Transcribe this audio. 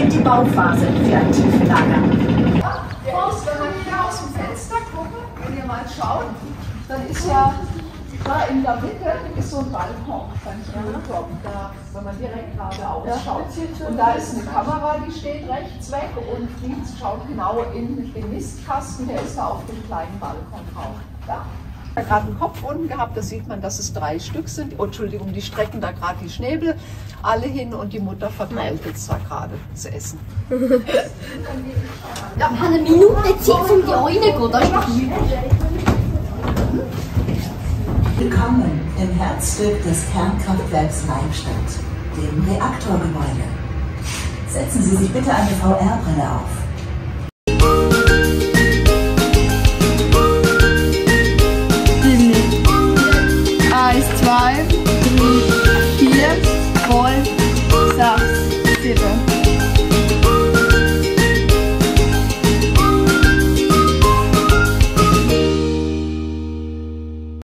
in die Bauphase entfernt verlagern. Ja, wenn man hier aus dem Fenster gucken, wenn ihr mal schaut, dann ist ja da in der Mitte ist so ein Balkon, ein Schulturm, da, wenn man direkt geradeaus ja. schaut. Und da ist eine Kamera, die steht rechts weg und die schaut genau in den Mistkasten, der ist da auf dem kleinen Balkon drauf. Da. Da gerade einen Kopf unten gehabt, da sieht man, dass es drei Stück sind. Oh, Entschuldigung, die strecken da gerade die Schnäbel alle hin und die Mutter verteilt jetzt da gerade zu essen. Ja, eine Minute Zeit, um die ist doch Willkommen im Herzstück des Kernkraftwerks Leibstadt, dem Reaktorgebäude. Setzen Sie sich bitte eine VR-Brille auf. heißt zwei, drei, vier.